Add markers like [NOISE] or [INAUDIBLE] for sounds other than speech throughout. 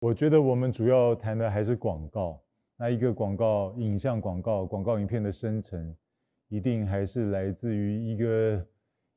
我觉得我们主要谈的还是广告。那一个广告、影像广告、广告影片的生成，一定还是来自于一个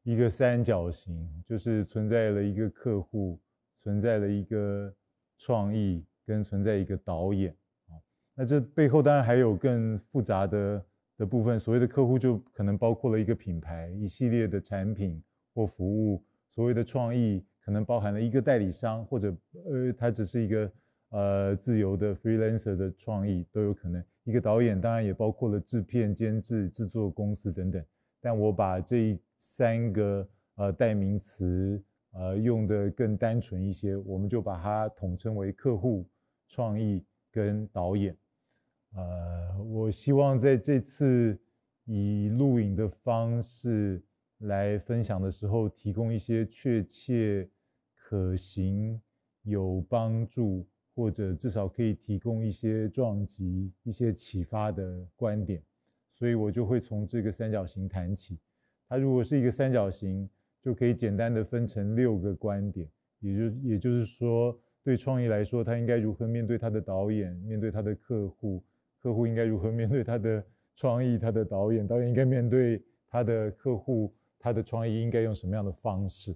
一个三角形，就是存在了一个客户，存在了一个创意，跟存在一个导演啊。那这背后当然还有更复杂的的部分。所谓的客户，就可能包括了一个品牌、一系列的产品或服务。所谓的创意，可能包含了一个代理商，或者呃，它只是一个。呃，自由的 freelancer 的创意都有可能。一个导演当然也包括了制片、监制、制作公司等等。但我把这三个呃代名词呃用的更单纯一些，我们就把它统称为客户、创意跟导演。呃，我希望在这次以录影的方式来分享的时候，提供一些确切、可行、有帮助。或者至少可以提供一些撞击、一些启发的观点，所以我就会从这个三角形谈起。它如果是一个三角形，就可以简单的分成六个观点，也就也就是说，对创意来说，他应该如何面对他的导演，面对他的客户，客户应该如何面对他的创意，他的导演，导演应该面对他的客户，他的创意应该用什么样的方式？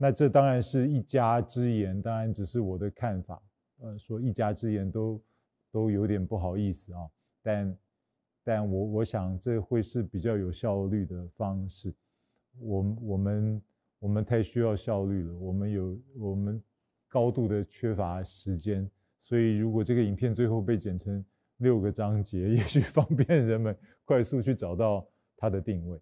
那这当然是一家之言，当然只是我的看法。呃，说一家之言都都有点不好意思啊，但但我我想这会是比较有效率的方式。我我们我们太需要效率了，我们有我们高度的缺乏时间，所以如果这个影片最后被剪成六个章节，[LAUGHS] 也许方便人们快速去找到它的定位。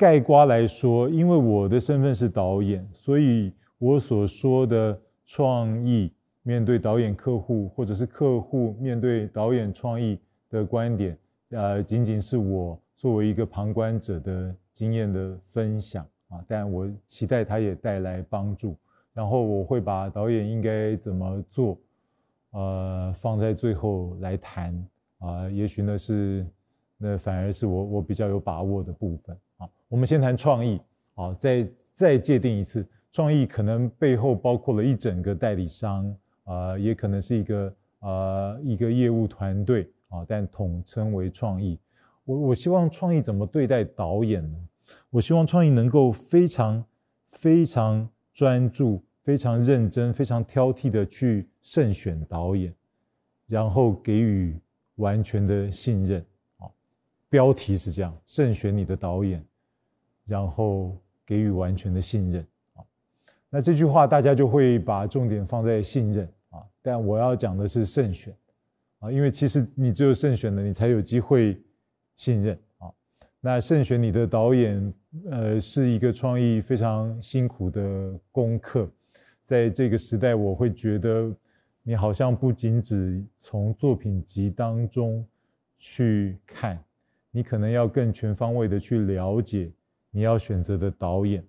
盖瓜来说，因为我的身份是导演，所以我所说的创意。面对导演客户，或者是客户面对导演创意的观点，呃，仅仅是我作为一个旁观者的经验的分享啊，但我期待它也带来帮助。然后我会把导演应该怎么做，呃，放在最后来谈啊，也许呢是，那反而是我我比较有把握的部分啊。我们先谈创意啊，再再界定一次，创意可能背后包括了一整个代理商。啊，也可能是一个啊一个业务团队啊，但统称为创意。我我希望创意怎么对待导演呢？我希望创意能够非常非常专注、非常认真、非常挑剔的去慎选导演，然后给予完全的信任。啊，标题是这样：慎选你的导演，然后给予完全的信任。啊，那这句话大家就会把重点放在信任啊。但我要讲的是慎选，啊，因为其实你只有慎选了，你才有机会信任啊。那慎选你的导演，呃，是一个创意非常辛苦的功课。在这个时代，我会觉得你好像不仅只从作品集当中去看，你可能要更全方位的去了解你要选择的导演。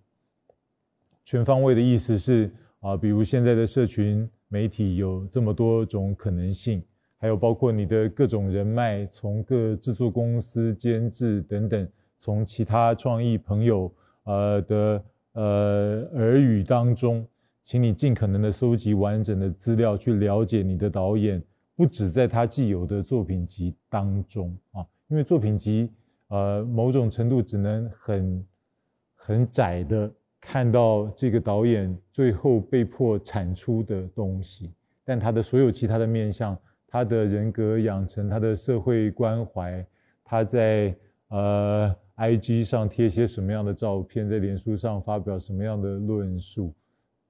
全方位的意思是啊，比如现在的社群。媒体有这么多种可能性，还有包括你的各种人脉，从各制作公司、监制等等，从其他创意朋友呃的呃耳语当中，请你尽可能的收集完整的资料，去了解你的导演，不止在他既有的作品集当中啊，因为作品集呃某种程度只能很很窄的。看到这个导演最后被迫产出的东西，但他的所有其他的面相，他的人格养成，他的社会关怀，他在呃 I G 上贴些什么样的照片，在脸书上发表什么样的论述，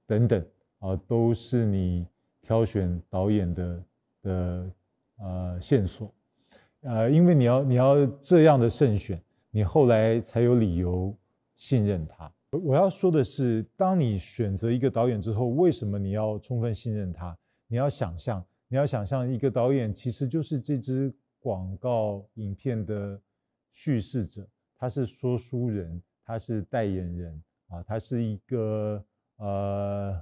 等等啊，都是你挑选导演的的呃线索，呃，因为你要你要这样的慎选，你后来才有理由信任他。我要说的是，当你选择一个导演之后，为什么你要充分信任他？你要想象，你要想象一个导演其实就是这支广告影片的叙事者，他是说书人，他是代言人啊，他是一个呃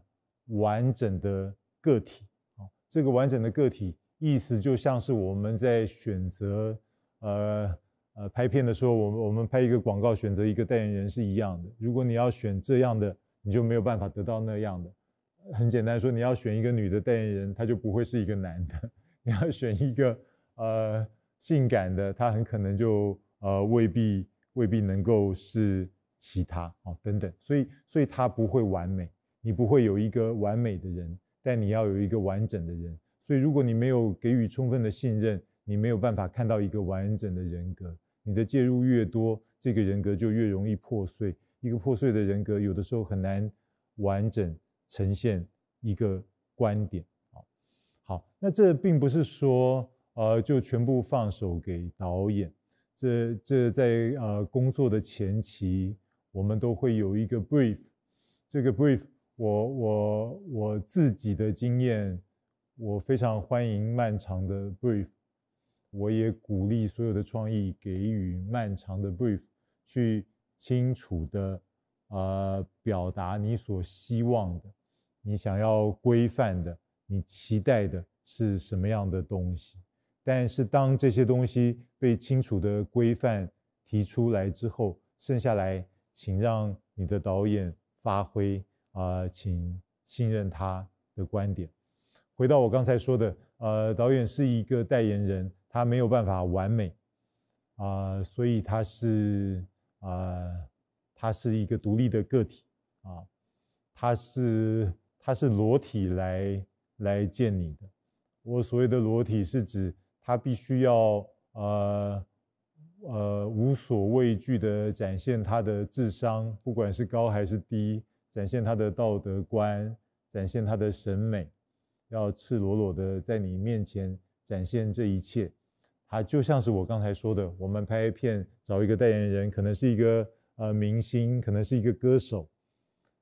完整的个体啊。这个完整的个体意思就像是我们在选择呃。呃，拍片的时候，我们我们拍一个广告，选择一个代言人是一样的。如果你要选这样的，你就没有办法得到那样的。很简单说，你要选一个女的代言人，她就不会是一个男的；[LAUGHS] 你要选一个呃性感的，她很可能就呃未必未必能够是其他哦等等。所以所以她不会完美，你不会有一个完美的人，但你要有一个完整的人。所以如果你没有给予充分的信任，你没有办法看到一个完整的人格。你的介入越多，这个人格就越容易破碎。一个破碎的人格，有的时候很难完整呈现一个观点。好，好，那这并不是说，呃，就全部放手给导演。这这在呃工作的前期，我们都会有一个 brief。这个 brief，我我我自己的经验，我非常欢迎漫长的 brief。我也鼓励所有的创意给予漫长的 brief，去清楚的呃表达你所希望的，你想要规范的，你期待的是什么样的东西。但是当这些东西被清楚的规范提出来之后，剩下来请让你的导演发挥啊，请信任他的观点。回到我刚才说的，呃，导演是一个代言人。他没有办法完美啊，所以他是啊，他是一个独立的个体啊，他是他是裸体来来见你的。我所谓的裸体是指他必须要呃呃无所畏惧的展现他的智商，不管是高还是低，展现他的道德观，展现他的审美，要赤裸裸的在你面前展现这一切。他就像是我刚才说的，我们拍片找一个代言人，可能是一个呃明星，可能是一个歌手，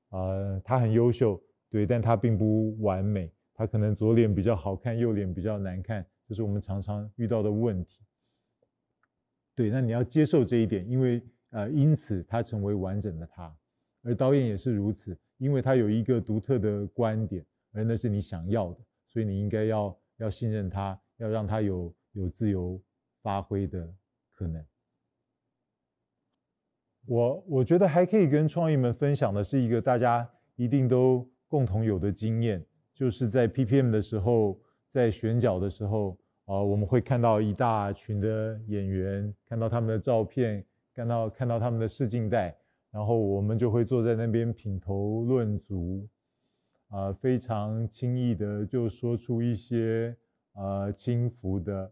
呃，他很优秀，对，但他并不完美，他可能左脸比较好看，右脸比较难看，这是我们常常遇到的问题。对，那你要接受这一点，因为呃，因此他成为完整的他，而导演也是如此，因为他有一个独特的观点，而那是你想要的，所以你应该要要信任他，要让他有。有自由发挥的可能。我我觉得还可以跟创意们分享的是一个大家一定都共同有的经验，就是在 PPM 的时候，在选角的时候，啊，我们会看到一大群的演员，看到他们的照片，看到看到他们的试镜带，然后我们就会坐在那边品头论足，啊，非常轻易的就说出一些啊轻浮的。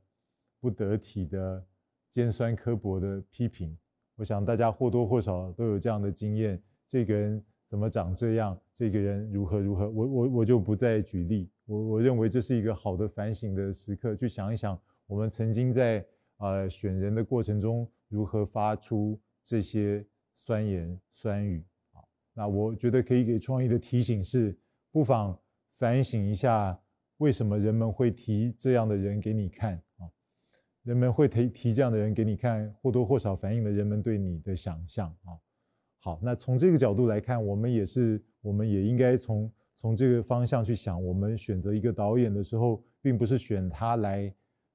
不得体的尖酸刻薄的批评，我想大家或多或少都有这样的经验。这个人怎么长这样？这个人如何如何？我我我就不再举例。我我认为这是一个好的反省的时刻，去想一想我们曾经在呃选人的过程中如何发出这些酸言酸语啊。那我觉得可以给创意的提醒是，不妨反省一下，为什么人们会提这样的人给你看？人们会提提这样的人给你看，或多或少反映了人们对你的想象啊。好，那从这个角度来看，我们也是，我们也应该从从这个方向去想，我们选择一个导演的时候，并不是选他来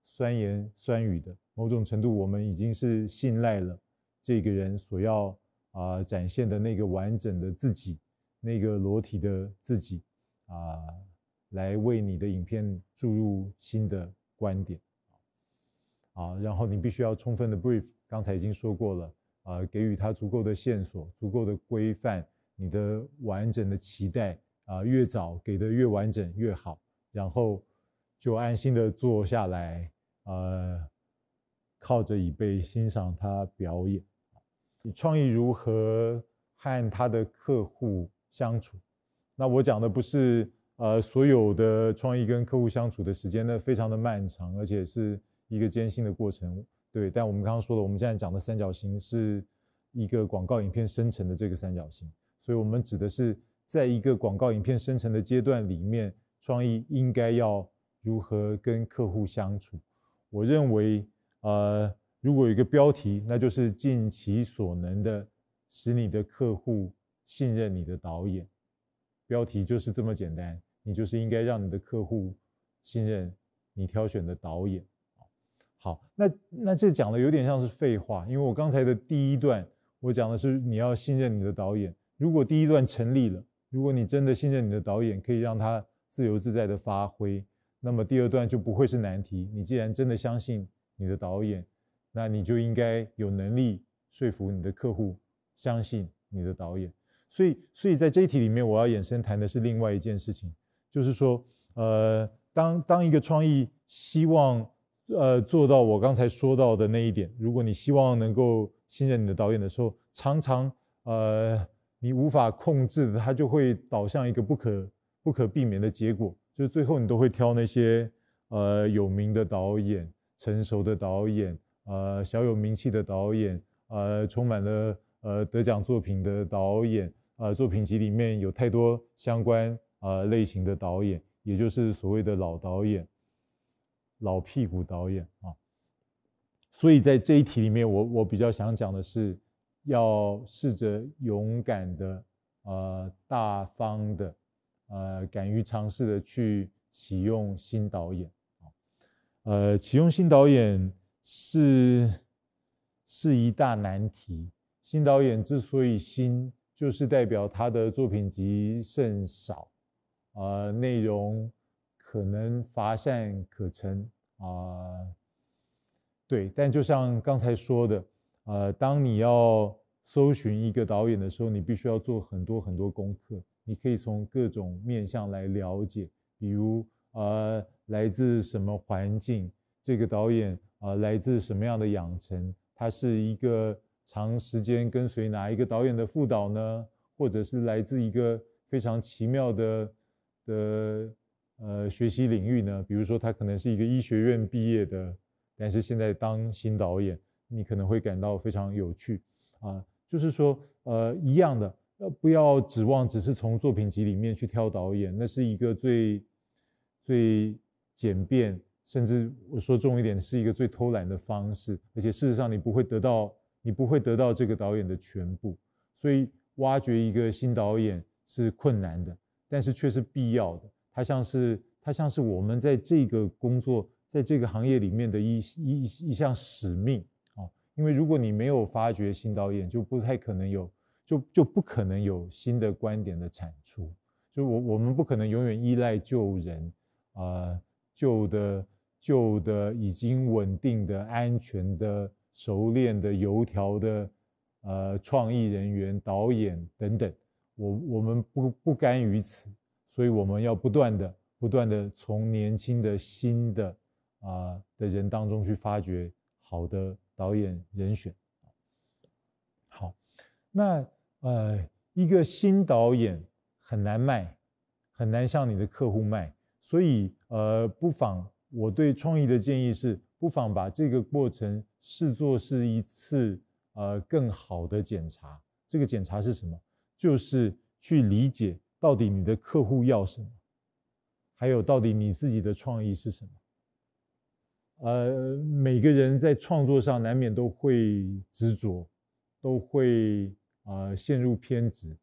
酸言酸语的。某种程度，我们已经是信赖了这个人所要啊展现的那个完整的自己，那个裸体的自己啊，来为你的影片注入新的观点。啊，然后你必须要充分的 brief，刚才已经说过了，啊，给予他足够的线索，足够的规范，你的完整的期待，啊，越早给的越完整越好，然后就安心的坐下来，呃，靠着椅背欣赏他表演。你创意如何和他的客户相处？那我讲的不是呃所有的创意跟客户相处的时间，呢非常的漫长，而且是。一个艰辛的过程，对。但我们刚刚说了，我们现在讲的三角形是一个广告影片生成的这个三角形，所以我们指的是在一个广告影片生成的阶段里面，创意应该要如何跟客户相处。我认为，呃，如果有一个标题，那就是尽其所能的使你的客户信任你的导演。标题就是这么简单，你就是应该让你的客户信任你挑选的导演。好，那那这讲的有点像是废话，因为我刚才的第一段我讲的是你要信任你的导演，如果第一段成立了，如果你真的信任你的导演，可以让他自由自在的发挥，那么第二段就不会是难题。你既然真的相信你的导演，那你就应该有能力说服你的客户相信你的导演。所以，所以在这一题里面，我要延伸谈的是另外一件事情，就是说，呃，当当一个创意希望呃做到我刚才说到的那一点，如果你希望能够信任你的导演的时候，常常呃。你无法控制的，它就会导向一个不可不可避免的结果，就是最后你都会挑那些呃有名的导演、成熟的导演、呃小有名气的导演、呃充满了呃得奖作品的导演、呃作品集里面有太多相关呃类型的导演，也就是所谓的老导演、老屁股导演啊。所以在这一题里面，我我比较想讲的是。要试着勇敢的、呃大方的、呃敢于尝试的去启用新导演呃启用新导演是是一大难题。新导演之所以新，就是代表他的作品集甚少，呃内容可能乏善可陈啊。对，但就像刚才说的。呃，当你要搜寻一个导演的时候，你必须要做很多很多功课。你可以从各种面向来了解，比如呃，来自什么环境，这个导演啊，来自什么样的养成，他是一个长时间跟随哪一个导演的副导呢？或者是来自一个非常奇妙的的呃学习领域呢？比如说他可能是一个医学院毕业的，但是现在当新导演。你可能会感到非常有趣，啊，就是说，呃，一样的，呃，不要指望只是从作品集里面去挑导演，那是一个最最简便，甚至我说重一点，是一个最偷懒的方式，而且事实上你不会得到，你不会得到这个导演的全部，所以挖掘一个新导演是困难的，但是却是必要的，它像是它像是我们在这个工作，在这个行业里面的一一一项使命啊。因为如果你没有发掘新导演，就不太可能有，就就不可能有新的观点的产出。就我我们不可能永远依赖旧人，啊，旧的旧的已经稳定的、安全的、熟练的、油条的，呃，创意人员、导演等等。我我们不不甘于此，所以我们要不断的、不断的从年轻的新的啊的人当中去发掘好的。导演人选，好，那呃，一个新导演很难卖，很难向你的客户卖，所以呃，不妨我对创意的建议是，不妨把这个过程视作是一次呃更好的检查。这个检查是什么？就是去理解到底你的客户要什么，还有到底你自己的创意是什么。呃，每个人在创作上难免都会执着，都会啊陷入偏执。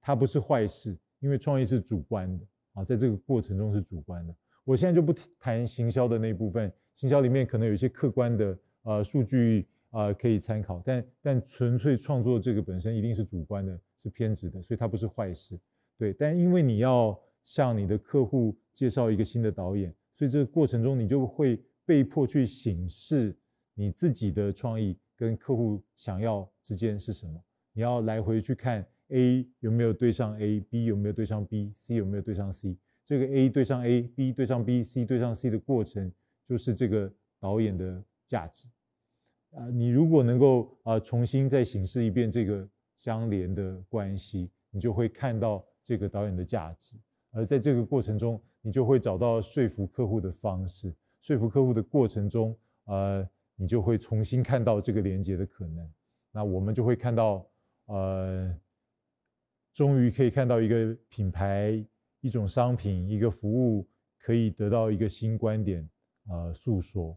它不是坏事，因为创意是主观的啊，在这个过程中是主观的。我现在就不谈行销的那部分，行销里面可能有一些客观的呃数据啊可以参考，但但纯粹创作这个本身一定是主观的，是偏执的，所以它不是坏事。对，但因为你要向你的客户介绍一个新的导演，所以这个过程中你就会。被迫去审视你自己的创意跟客户想要之间是什么？你要来回去看 A 有没有对上 A，B 有没有对上 B，C 有没有对上 C。这个 A 对上 A，B 对上 B，C 对上 C 的过程，就是这个导演的价值。啊，你如果能够啊重新再审视一遍这个相连的关系，你就会看到这个导演的价值。而在这个过程中，你就会找到说服客户的方式。说服客户的过程中，呃，你就会重新看到这个连接的可能。那我们就会看到，呃，终于可以看到一个品牌、一种商品、一个服务可以得到一个新观点，呃，诉说。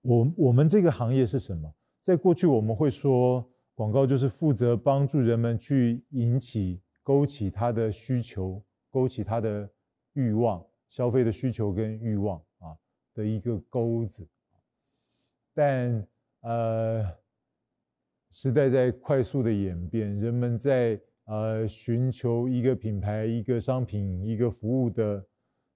我我们这个行业是什么？在过去我们会说，广告就是负责帮助人们去引起、勾起他的需求，勾起他的欲望。消费的需求跟欲望啊的一个钩子，但呃，时代在快速的演变，人们在呃寻求一个品牌、一个商品、一个服务的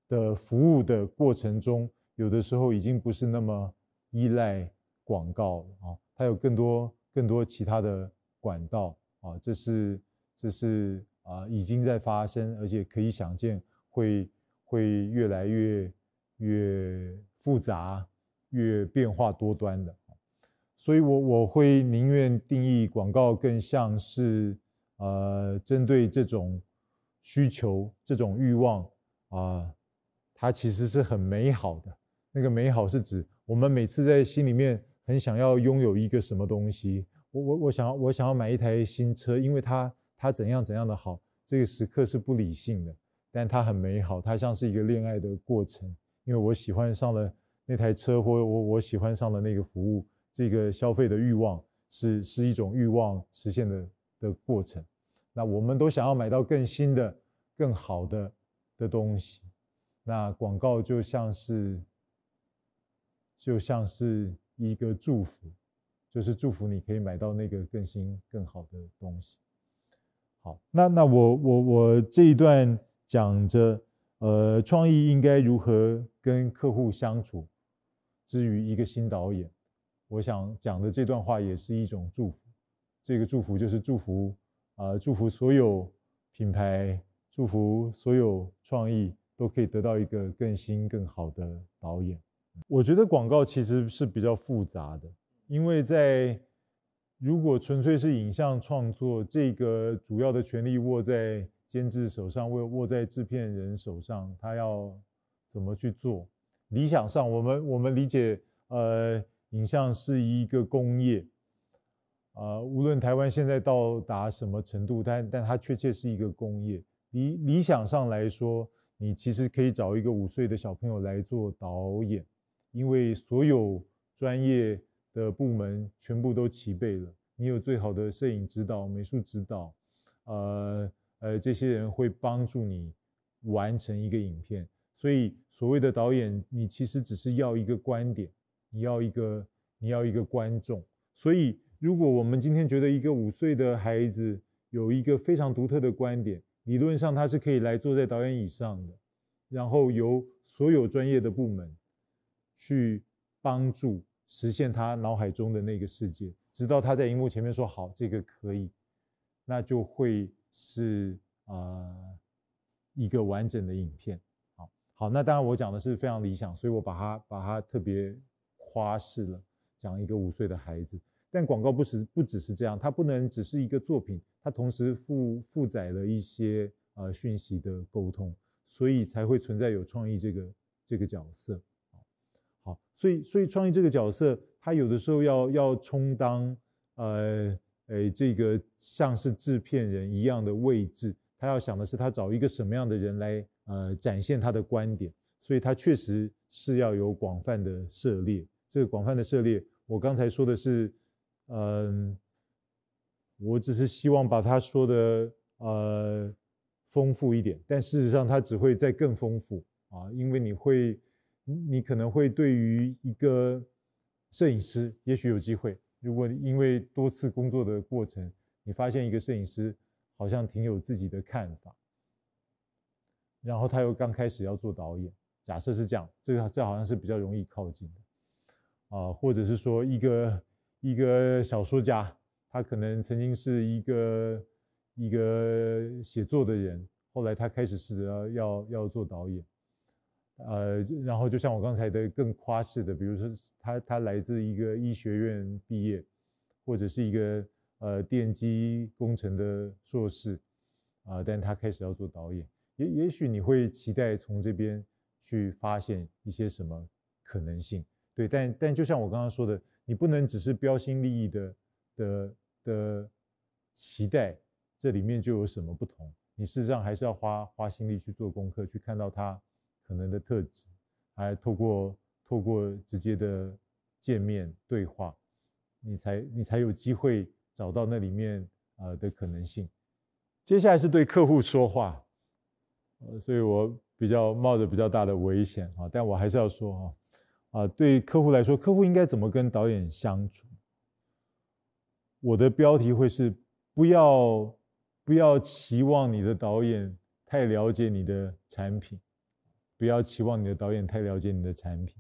的服务的过程中，有的时候已经不是那么依赖广告了啊，它有更多更多其他的管道啊，这是这是啊已经在发生，而且可以想见会会越来越越复杂、越变化多端的。所以，我我会宁愿定义广告更像是，呃，针对这种需求、这种欲望啊，它其实是很美好的。那个美好是指我们每次在心里面很想要拥有一个什么东西。我我我想要我想要买一台新车，因为它它怎样怎样的好。这个时刻是不理性的，但它很美好，它像是一个恋爱的过程。因为我喜欢上了那台车，或我我喜欢上了那个服务。这个消费的欲望是是一种欲望实现的的过程，那我们都想要买到更新的、更好的的东西，那广告就像是就像是一个祝福，就是祝福你可以买到那个更新、更好的东西。好，那那我我我这一段讲着，呃，创意应该如何跟客户相处，之于一个新导演。我想讲的这段话也是一种祝福，这个祝福就是祝福啊，祝福所有品牌，祝福所有创意都可以得到一个更新更好的导演。我觉得广告其实是比较复杂的，因为在如果纯粹是影像创作，这个主要的权利握在监制手上，握握在制片人手上，他要怎么去做？理想上，我们我们理解，呃。影像是一个工业，啊，无论台湾现在到达什么程度，但但它确切是一个工业。理理想上来说，你其实可以找一个五岁的小朋友来做导演，因为所有专业的部门全部都齐备了。你有最好的摄影指导、美术指导，呃呃，这些人会帮助你完成一个影片。所以所谓的导演，你其实只是要一个观点。你要一个，你要一个观众。所以，如果我们今天觉得一个五岁的孩子有一个非常独特的观点，理论上他是可以来坐在导演椅上的，然后由所有专业的部门去帮助实现他脑海中的那个世界，直到他在荧幕前面说好，这个可以，那就会是啊一个完整的影片。好，好，那当然我讲的是非常理想，所以我把它把它特别。夸饰了，讲一个五岁的孩子，但广告不是不只是这样，它不能只是一个作品，它同时负负载了一些呃讯息的沟通，所以才会存在有创意这个这个角色。好，所以所以创意这个角色，他有的时候要要充当呃诶这个像是制片人一样的位置，他要想的是他找一个什么样的人来呃展现他的观点，所以他确实是要有广泛的涉猎。这个广泛的涉猎，我刚才说的是，嗯，我只是希望把它说的呃丰富一点，但事实上它只会再更丰富啊，因为你会，你可能会对于一个摄影师，也许有机会，如果因为多次工作的过程，你发现一个摄影师好像挺有自己的看法，然后他又刚开始要做导演，假设是这样，这个这好像是比较容易靠近的。啊，或者是说一个一个小说家，他可能曾经是一个一个写作的人，后来他开始试着要要做导演，呃，然后就像我刚才的更夸式的，比如说他他来自一个医学院毕业，或者是一个呃电机工程的硕士，啊，但他开始要做导演，也也许你会期待从这边去发现一些什么可能性。对，但但就像我刚刚说的，你不能只是标新立异的的的期待，这里面就有什么不同？你事实上还是要花花心力去做功课，去看到他可能的特质，还透过透过直接的见面对话，你才你才有机会找到那里面呃的可能性。接下来是对客户说话，呃，所以我比较冒着比较大的危险啊，但我还是要说哈。啊，对客户来说，客户应该怎么跟导演相处？我的标题会是不要不要期望你的导演太了解你的产品，不要期望你的导演太了解你的产品。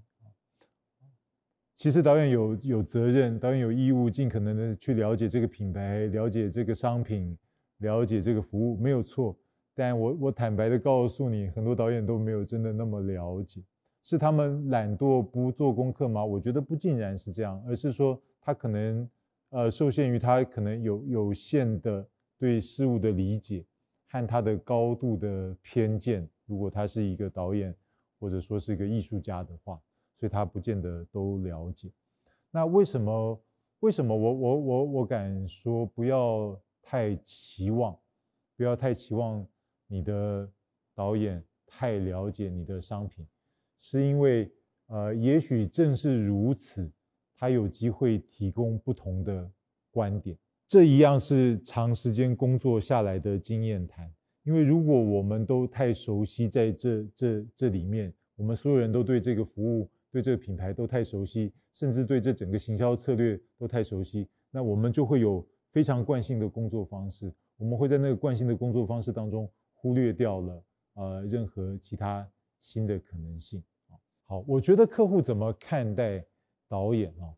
其实导演有有责任，导演有义务尽可能的去了解这个品牌，了解这个商品，了解这个服务，没有错。但我我坦白的告诉你，很多导演都没有真的那么了解，是他们懒惰不做功课吗？我觉得不尽然是这样，而是说他可能呃受限于他可能有有限的对事物的理解和他的高度的偏见。如果他是一个导演或者说是一个艺术家的话。所以他不见得都了解。那为什么？为什么我我我我敢说不要太期望，不要太期望你的导演太了解你的商品，是因为呃，也许正是如此，他有机会提供不同的观点。这一样是长时间工作下来的经验谈。因为如果我们都太熟悉在这这这里面，我们所有人都对这个服务。对这个品牌都太熟悉，甚至对这整个行销策略都太熟悉，那我们就会有非常惯性的工作方式。我们会在那个惯性的工作方式当中忽略掉了呃任何其他新的可能性。好，我觉得客户怎么看待导演啊？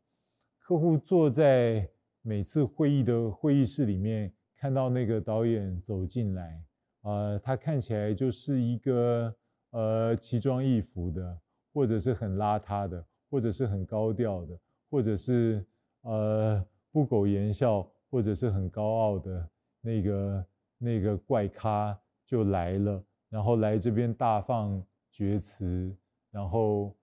客户坐在每次会议的会议室里面，看到那个导演走进来，呃，他看起来就是一个呃奇装异服的。或者是很邋遢的，或者是很高调的，或者是呃不苟言笑，或者是很高傲的那个那个怪咖就来了，然后来这边大放厥词，然后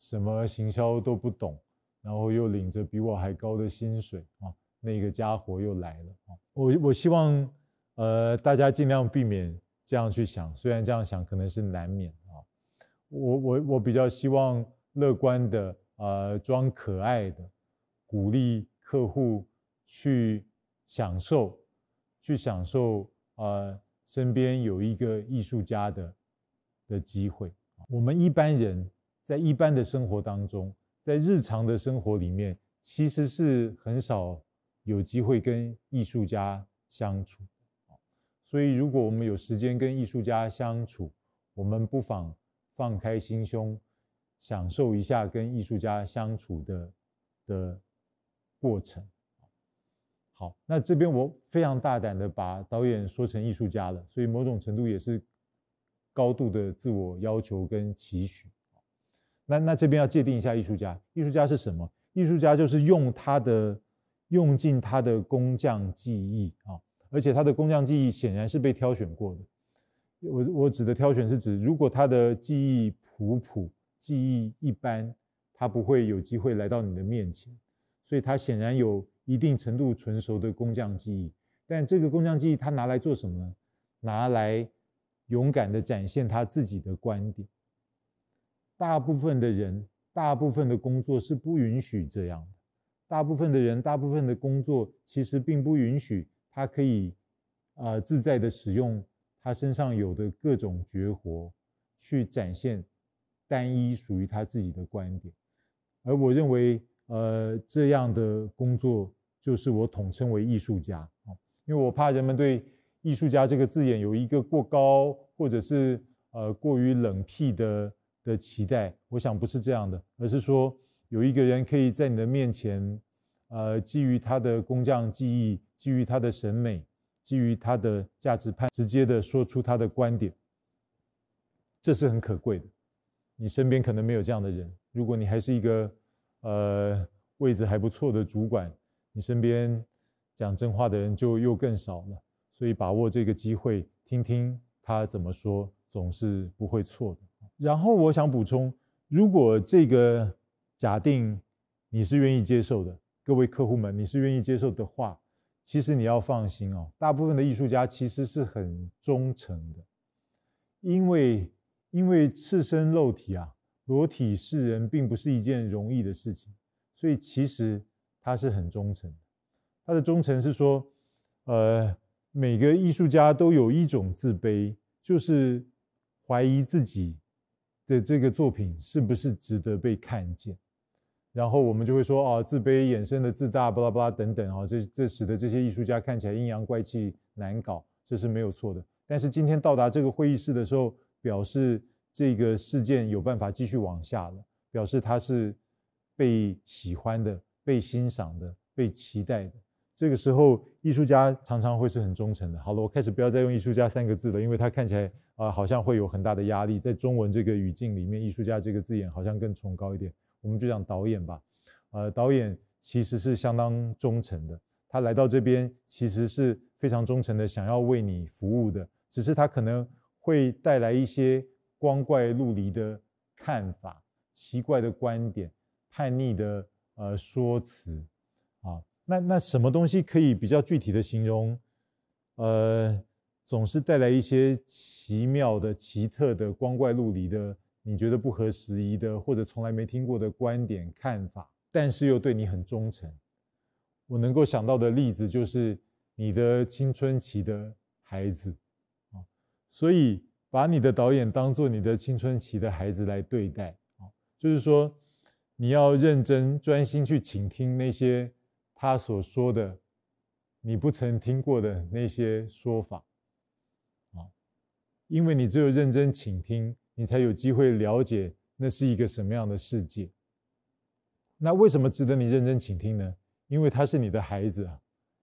什么行销都不懂，然后又领着比我还高的薪水啊，那个家伙又来了啊！我我希望呃大家尽量避免这样去想，虽然这样想可能是难免啊。我我我比较希望乐观的，呃，装可爱的，鼓励客户去享受，去享受，呃，身边有一个艺术家的的机会。我们一般人在一般的生活当中，在日常的生活里面，其实是很少有机会跟艺术家相处。所以，如果我们有时间跟艺术家相处，我们不妨。放开心胸，享受一下跟艺术家相处的的过程。好，那这边我非常大胆的把导演说成艺术家了，所以某种程度也是高度的自我要求跟期许。那那这边要界定一下艺术家，艺术家是什么？艺术家就是用他的用尽他的工匠技艺啊，而且他的工匠技艺显然是被挑选过的。我我指的挑选是指，如果他的技艺普普，技艺一般，他不会有机会来到你的面前。所以他显然有一定程度纯熟的工匠技艺。但这个工匠技艺他拿来做什么呢？拿来勇敢的展现他自己的观点。大部分的人，大部分的工作是不允许这样的。大部分的人，大部分的工作其实并不允许他可以啊自在的使用。他身上有的各种绝活，去展现单一属于他自己的观点，而我认为，呃，这样的工作就是我统称为艺术家啊，因为我怕人们对艺术家这个字眼有一个过高或者是呃过于冷僻的的期待。我想不是这样的，而是说有一个人可以在你的面前，呃，基于他的工匠技艺，基于他的审美。基于他的价值判，直接的说出他的观点，这是很可贵的。你身边可能没有这样的人。如果你还是一个呃位置还不错的主管，你身边讲真话的人就又更少了。所以把握这个机会，听听他怎么说，总是不会错的。然后我想补充，如果这个假定你是愿意接受的，各位客户们，你是愿意接受的话。其实你要放心哦，大部分的艺术家其实是很忠诚的，因为因为赤身露体啊，裸体示人并不是一件容易的事情，所以其实他是很忠诚的。他的忠诚是说，呃，每个艺术家都有一种自卑，就是怀疑自己的这个作品是不是值得被看见。然后我们就会说啊，自卑衍生的自大，巴拉巴拉等等啊，这这使得这些艺术家看起来阴阳怪气、难搞，这是没有错的。但是今天到达这个会议室的时候，表示这个事件有办法继续往下了，表示他是被喜欢的、被欣赏的、被期待的。这个时候，艺术家常常会是很忠诚的。好了，我开始不要再用“艺术家”三个字了，因为他看起来啊，好像会有很大的压力。在中文这个语境里面，“艺术家”这个字眼好像更崇高一点。我们就讲导演吧，呃，导演其实是相当忠诚的。他来到这边，其实是非常忠诚的，想要为你服务的。只是他可能会带来一些光怪陆离的看法、奇怪的观点、叛逆的呃说辞啊。那那什么东西可以比较具体的形容？呃，总是带来一些奇妙的、奇特的、光怪陆离的，你觉得不合时宜的，或者从来没听过的观点、看法，但是又对你很忠诚。我能够想到的例子就是你的青春期的孩子啊，所以把你的导演当做你的青春期的孩子来对待啊，就是说你要认真专心去倾听那些。他所说的，你不曾听过的那些说法，啊，因为你只有认真倾听，你才有机会了解那是一个什么样的世界。那为什么值得你认真倾听呢？因为他是你的孩子啊，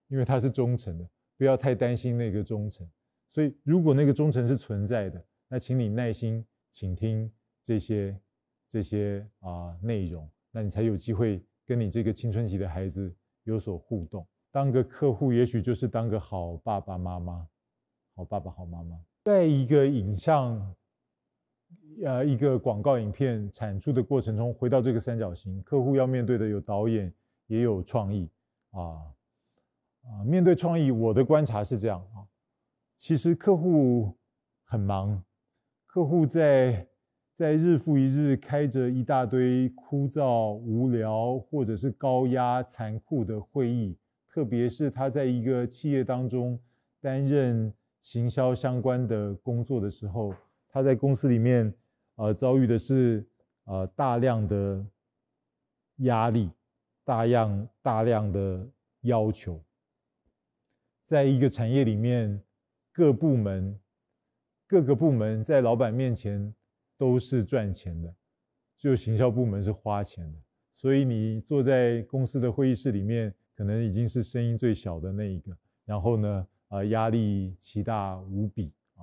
因为他是忠诚的，不要太担心那个忠诚。所以，如果那个忠诚是存在的，那请你耐心倾听这些这些啊内容，那你才有机会跟你这个青春期的孩子。有所互动，当个客户，也许就是当个好爸爸妈妈，好爸爸好妈妈。在一个影像，呃，一个广告影片产出的过程中，回到这个三角形，客户要面对的有导演，也有创意啊啊。面对创意，我的观察是这样啊，其实客户很忙，客户在。在日复一日开着一大堆枯燥、无聊或者是高压、残酷的会议，特别是他在一个企业当中担任行销相关的工作的时候，他在公司里面呃遭遇的是呃大量的压力、大量大量的要求，在一个产业里面，各部门各个部门在老板面前。都是赚钱的，只有行销部门是花钱的。所以你坐在公司的会议室里面，可能已经是声音最小的那一个。然后呢，啊，压力奇大无比啊。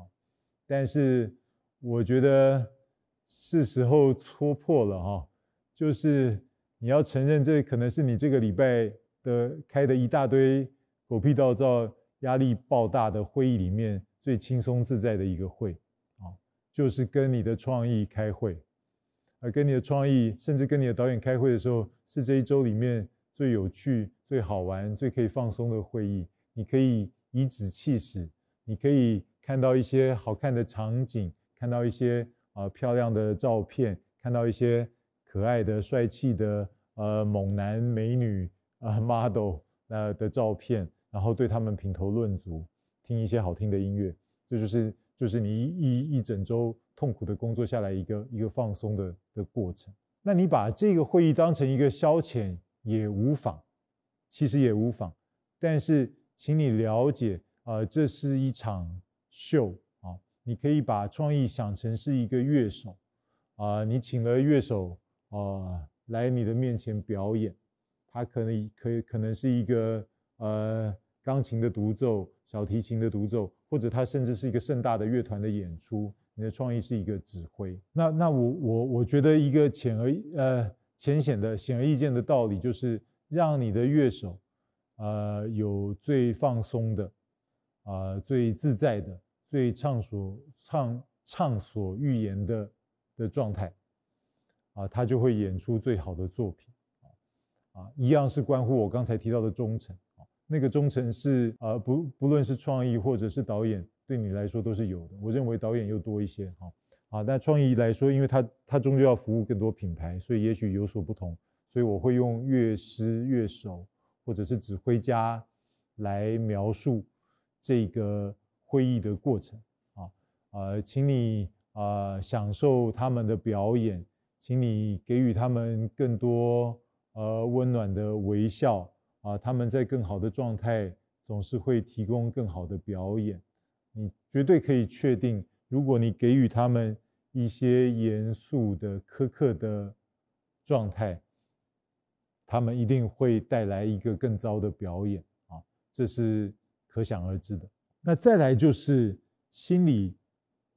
但是我觉得是时候戳破了哈，就是你要承认，这可能是你这个礼拜的开的一大堆狗屁倒灶、压力爆大的会议里面最轻松自在的一个会啊。就是跟你的创意开会，而跟你的创意，甚至跟你的导演开会的时候，是这一周里面最有趣、最好玩、最可以放松的会议。你可以颐指气使，你可以看到一些好看的场景，看到一些啊漂亮的照片，看到一些可爱的、帅气的呃猛男美女啊 model 呃的照片，然后对他们评头论足，听一些好听的音乐，这就是。就是你一一整周痛苦的工作下来，一个一个放松的的过程。那你把这个会议当成一个消遣也无妨，其实也无妨。但是，请你了解啊，这是一场秀。你可以把创意想成是一个乐手啊，你请了乐手啊来你的面前表演，他可能可以可能是一个呃钢琴的独奏。小提琴的独奏，或者它甚至是一个盛大的乐团的演出，你的创意是一个指挥。那那我我我觉得一个浅而呃浅显的显而易见的道理，就是让你的乐手，呃有最放松的，啊最自在的，最畅所畅畅所欲言的的状态，啊他就会演出最好的作品，啊一样是关乎我刚才提到的忠诚啊。那个忠诚是呃不不论是创意或者是导演对你来说都是有的。我认为导演又多一些哈啊，但创意来说，因为他他终究要服务更多品牌，所以也许有所不同。所以我会用乐师、乐手或者是指挥家来描述这个会议的过程啊呃，请你啊享受他们的表演，请你给予他们更多呃温暖的微笑。啊，他们在更好的状态，总是会提供更好的表演。你绝对可以确定，如果你给予他们一些严肃的、苛刻的状态，他们一定会带来一个更糟的表演啊，这是可想而知的。那再来就是心里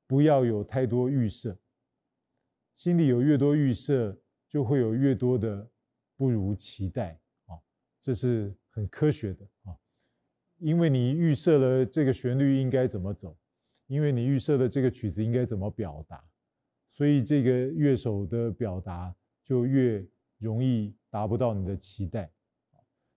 不要有太多预设，心里有越多预设，就会有越多的不如期待啊，这是很科学的啊，因为你预设了这个旋律应该怎么走，因为你预设了这个曲子应该怎么表达，所以这个乐手的表达就越容易。达不到你的期待，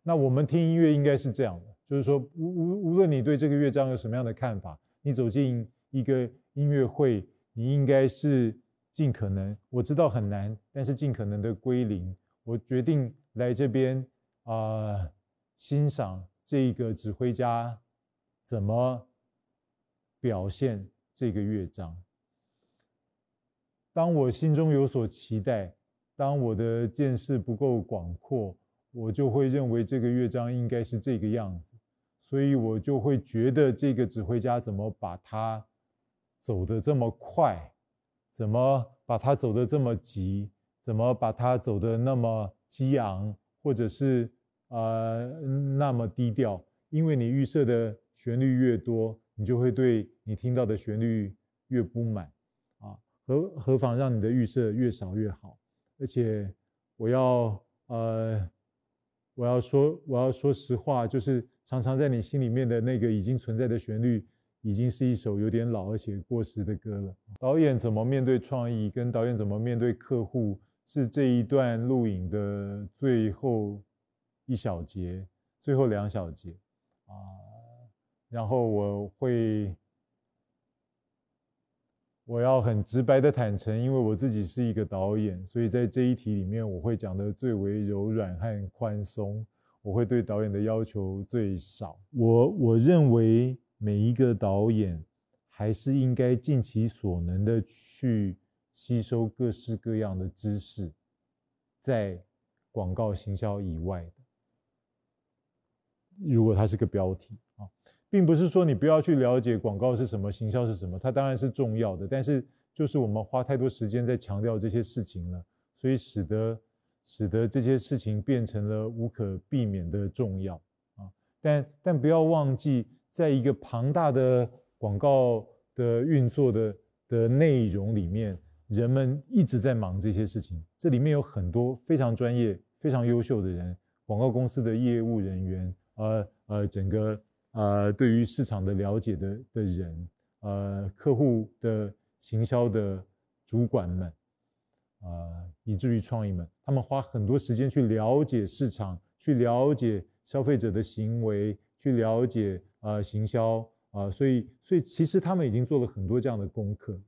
那我们听音乐应该是这样的，就是说，无无无论你对这个乐章有什么样的看法，你走进一个音乐会，你应该是尽可能，我知道很难，但是尽可能的归零。我决定来这边啊，欣赏这个指挥家怎么表现这个乐章。当我心中有所期待。当我的见识不够广阔，我就会认为这个乐章应该是这个样子，所以我就会觉得这个指挥家怎么把它走得这么快，怎么把它走得这么急，怎么把它走得那么激昂，或者是呃那么低调？因为你预设的旋律越多，你就会对你听到的旋律越不满啊，何何妨让你的预设越少越好？而且我要呃，我要说我要说实话，就是常常在你心里面的那个已经存在的旋律，已经是一首有点老而且过时的歌了。导演怎么面对创意，跟导演怎么面对客户，是这一段录影的最后一小节，最后两小节啊。然后我会。我要很直白的坦诚，因为我自己是一个导演，所以在这一题里面，我会讲的最为柔软和宽松，我会对导演的要求最少。我我认为每一个导演还是应该尽其所能的去吸收各式各样的知识，在广告行销以外的，如果它是个标题啊。并不是说你不要去了解广告是什么，行销是什么，它当然是重要的。但是就是我们花太多时间在强调这些事情了，所以使得使得这些事情变成了无可避免的重要啊。但但不要忘记，在一个庞大的广告的运作的的内容里面，人们一直在忙这些事情。这里面有很多非常专业、非常优秀的人，广告公司的业务人员，呃呃，整个。呃，对于市场的了解的的人，呃，客户的行销的主管们，呃，以至于创意们，他们花很多时间去了解市场，去了解消费者的行为，去了解呃行销啊，所以，所以其实他们已经做了很多这样的功课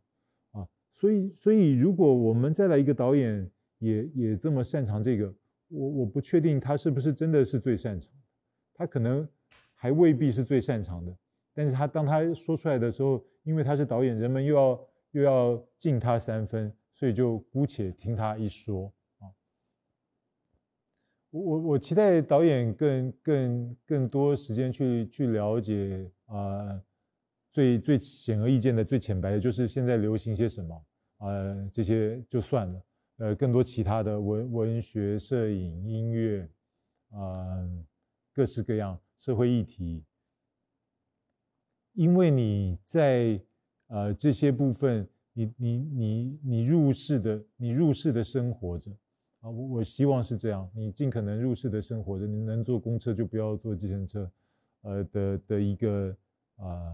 啊，所以，所以如果我们再来一个导演也也这么擅长这个，我我不确定他是不是真的是最擅长，他可能。还未必是最擅长的，但是他当他说出来的时候，因为他是导演，人们又要又要敬他三分，所以就姑且听他一说啊。我我我期待导演更更更多时间去去了解啊，最最显而易见的、最浅白的，就是现在流行些什么啊，这些就算了，呃，更多其他的文文学、摄影、音乐啊，各式各样。社会议题，因为你在呃这些部分，你你你你入世的，你入世的生活着啊，我我希望是这样，你尽可能入世的生活着，你能坐公车就不要坐计程车，呃的的一个啊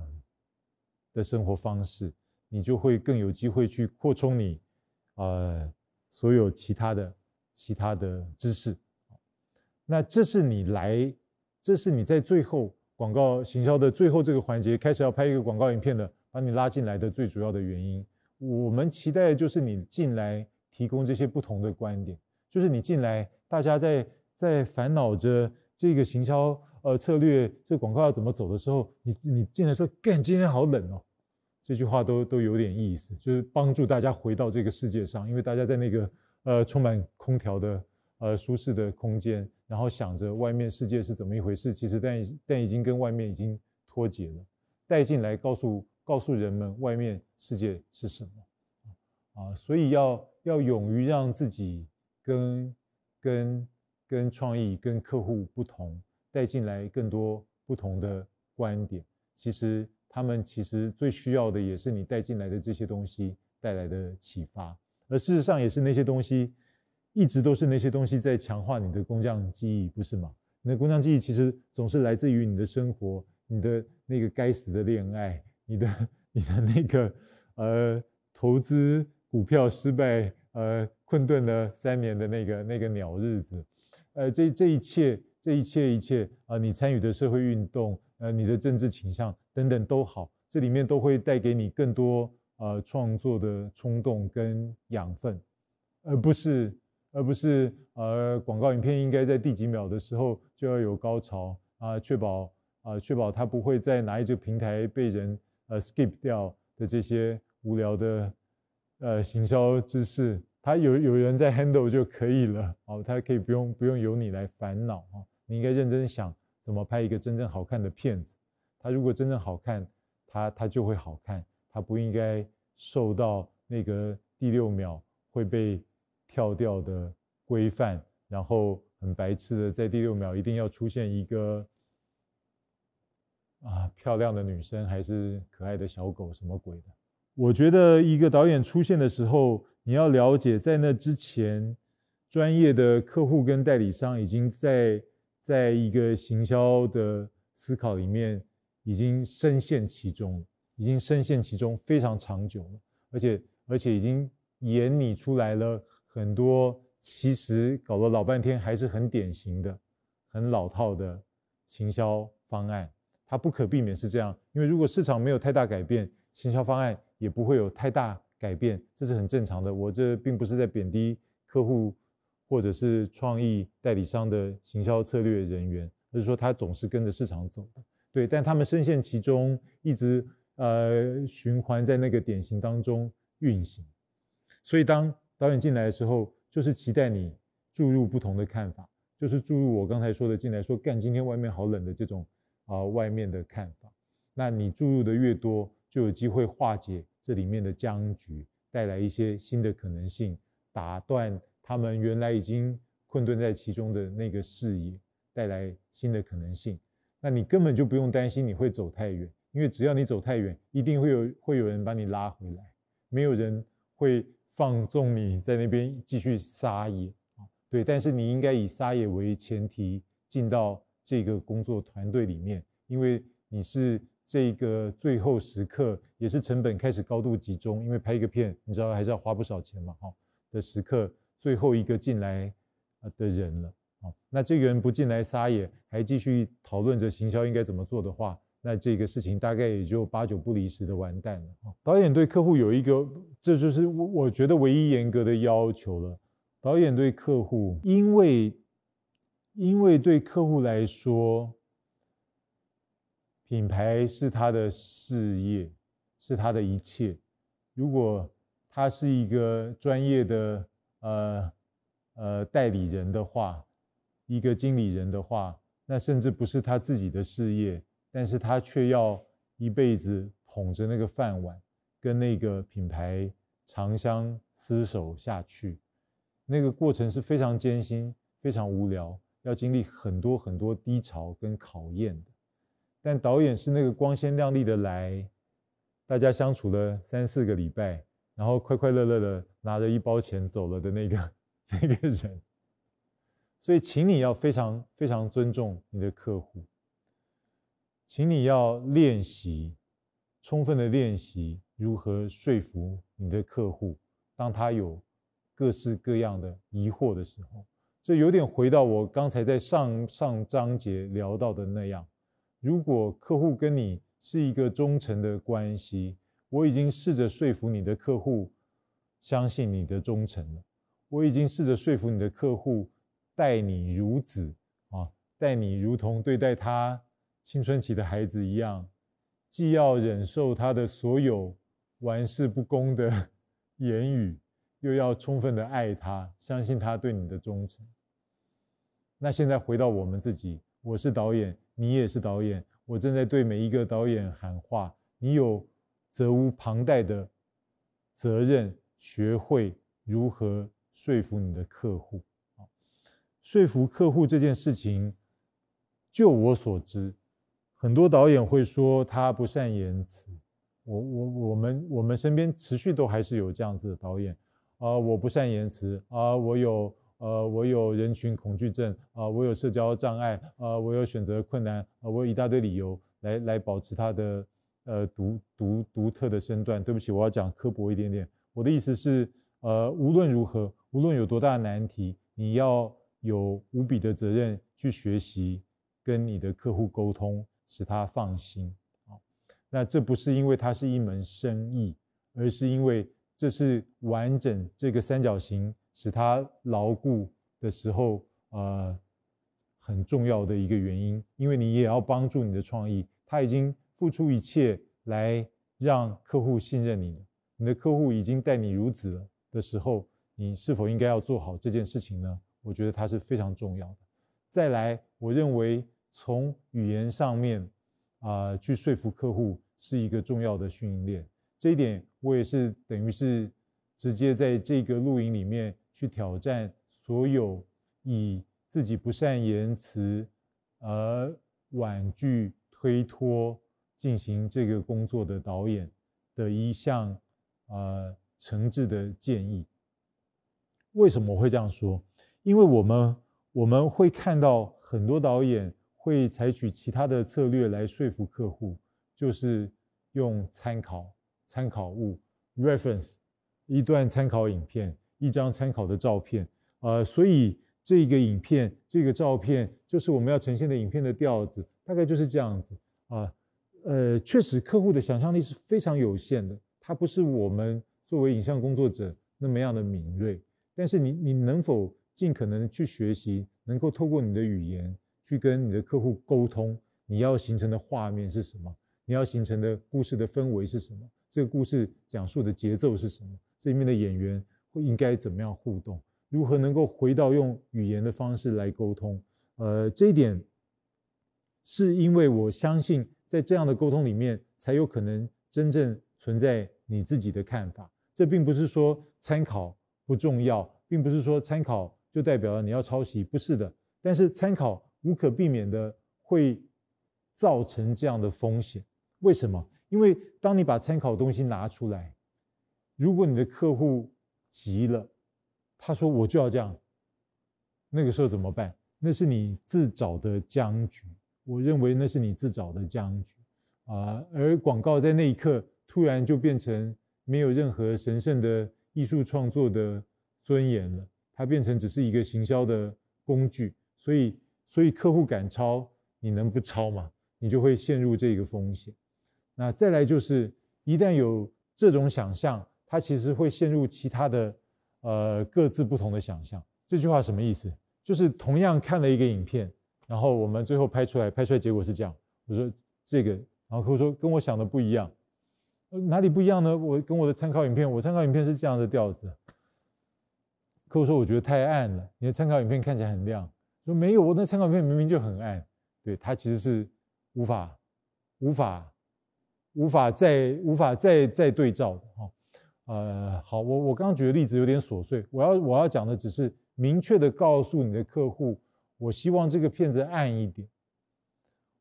的生活方式，你就会更有机会去扩充你呃所有其他的其他的知识，那这是你来。这是你在最后广告行销的最后这个环节开始要拍一个广告影片的，把你拉进来的最主要的原因。我们期待的就是你进来提供这些不同的观点，就是你进来，大家在在烦恼着这个行销呃策略，这广告要怎么走的时候，你你进来说，干，今天好冷哦，这句话都都有点意思，就是帮助大家回到这个世界上，因为大家在那个呃充满空调的呃舒适的空间。然后想着外面世界是怎么一回事，其实但但已经跟外面已经脱节了。带进来，告诉告诉人们外面世界是什么啊，所以要要勇于让自己跟跟跟创意跟客户不同，带进来更多不同的观点。其实他们其实最需要的也是你带进来的这些东西带来的启发，而事实上也是那些东西，一直都是那些东西在强化你的工匠记忆，不是吗？你的工匠记忆其实总是来自于你的生活，你的那个该死的恋爱，你的你的那个呃投资股票失败，呃困顿了三年的那个那个鸟日子，呃这这一切这一切一切啊，你参与的社会运动，呃你的政治倾向等等都好，这里面都会带给你更多呃创作的冲动跟养分，而不是。而不是呃，广告影片应该在第几秒的时候就要有高潮啊，确保啊，确保它不会在哪一个平台被人呃 skip 掉的这些无聊的呃行销知识，它有有人在 handle 就可以了，哦，它可以不用不用由你来烦恼啊，你应该认真想怎么拍一个真正好看的片子，它如果真正好看，它它就会好看，它不应该受到那个第六秒会被。跳掉的规范，然后很白痴的在第六秒一定要出现一个啊漂亮的女生还是可爱的小狗什么鬼的？我觉得一个导演出现的时候，你要了解在那之前，专业的客户跟代理商已经在在一个行销的思考里面已经深陷其中，已经深陷其中非常长久了，而且而且已经演拟出来了。很多其实搞了老半天还是很典型的、很老套的行销方案，它不可避免是这样。因为如果市场没有太大改变，行销方案也不会有太大改变，这是很正常的。我这并不是在贬低客户或者是创意代理商的行销策略人员，而是说他总是跟着市场走。对，但他们深陷其中，一直呃循环在那个典型当中运行，所以当。导演进来的时候，就是期待你注入不同的看法，就是注入我刚才说的进来说干今天外面好冷的这种啊外面的看法。那你注入的越多，就有机会化解这里面的僵局，带来一些新的可能性，打断他们原来已经困顿在其中的那个视野，带来新的可能性。那你根本就不用担心你会走太远，因为只要你走太远，一定会有会有人把你拉回来，没有人会。放纵你在那边继续撒野啊，对，但是你应该以撒野为前提进到这个工作团队里面，因为你是这个最后时刻，也是成本开始高度集中，因为拍一个片，你知道还是要花不少钱嘛，哈的时刻，最后一个进来的人了，啊，那这个人不进来撒野，还继续讨论着行销应该怎么做的话。那这个事情大概也就八九不离十的完蛋了。导演对客户有一个，这就是我我觉得唯一严格的要求了。导演对客户，因为因为对客户来说，品牌是他的事业，是他的一切。如果他是一个专业的呃呃代理人的话，一个经理人的话，那甚至不是他自己的事业。但是他却要一辈子捧着那个饭碗，跟那个品牌长相厮守下去，那个过程是非常艰辛、非常无聊，要经历很多很多低潮跟考验的。但导演是那个光鲜亮丽的来，大家相处了三四个礼拜，然后快快乐乐的拿着一包钱走了的那个 [LAUGHS] 那个人。所以，请你要非常非常尊重你的客户。请你要练习，充分的练习如何说服你的客户。当他有各式各样的疑惑的时候，这有点回到我刚才在上上章节聊到的那样。如果客户跟你是一个忠诚的关系，我已经试着说服你的客户相信你的忠诚了。我已经试着说服你的客户待你如子啊，待你如同对待他。青春期的孩子一样，既要忍受他的所有玩世不恭的 [LAUGHS] 言语，又要充分的爱他，相信他对你的忠诚。那现在回到我们自己，我是导演，你也是导演，我正在对每一个导演喊话：你有责无旁贷的责任，学会如何说服你的客户。说服客户这件事情，就我所知，很多导演会说他不善言辞。我我我们我们身边持续都还是有这样子的导演啊，我不善言辞啊，我有呃我有人群恐惧症啊，我有社交障碍啊，我有选择困难啊，我有一大堆理由来来保持他的呃独独独特的身段。对不起，我要讲刻薄一点点。我的意思是，呃，无论如何，无论有多大的难题，你要。有无比的责任去学习跟你的客户沟通，使他放心啊。那这不是因为它是一门生意，而是因为这是完整这个三角形使它牢固的时候，呃，很重要的一个原因。因为你也要帮助你的创意，他已经付出一切来让客户信任你，你的客户已经待你如此了的时候，你是否应该要做好这件事情呢？我觉得它是非常重要的。再来，我认为从语言上面啊去说服客户是一个重要的训练。这一点我也是等于是直接在这个录影里面去挑战所有以自己不善言辞而婉拒推脱进行这个工作的导演的一项呃诚挚的建议。为什么我会这样说？因为我们我们会看到很多导演会采取其他的策略来说服客户，就是用参考参考物 reference 一段参考影片，一张参考的照片，呃，所以这个影片这个照片就是我们要呈现的影片的调子，大概就是这样子啊，呃，确实客户的想象力是非常有限的，他不是我们作为影像工作者那么样的敏锐，但是你你能否？尽可能去学习，能够透过你的语言去跟你的客户沟通。你要形成的画面是什么？你要形成的故事的氛围是什么？这个故事讲述的节奏是什么？这里面的演员应该怎么样互动？如何能够回到用语言的方式来沟通？呃，这一点是因为我相信，在这样的沟通里面，才有可能真正存在你自己的看法。这并不是说参考不重要，并不是说参考。就代表了你要抄袭，不是的。但是参考无可避免的会造成这样的风险。为什么？因为当你把参考东西拿出来，如果你的客户急了，他说我就要这样，那个时候怎么办？那是你自找的僵局。我认为那是你自找的僵局啊。而广告在那一刻突然就变成没有任何神圣的艺术创作的尊严了。它变成只是一个行销的工具，所以所以客户敢抄，你能不抄吗？你就会陷入这个风险。那再来就是，一旦有这种想象，它其实会陷入其他的呃各自不同的想象。这句话什么意思？就是同样看了一个影片，然后我们最后拍出来，拍出来结果是这样。我说这个，然后客户说跟我想的不一样，哪里不一样呢？我跟我的参考影片，我参考影片是这样的调子。客户说：“我觉得太暗了，你的参考影片看起来很亮。”说：“没有，我那参考影片明明就很暗。”对他其实是无法、无法、无法再、无法再再对照的哈。呃，好，我我刚刚举的例子有点琐碎，我要我要讲的只是明确的告诉你的客户：我希望这个片子暗一点，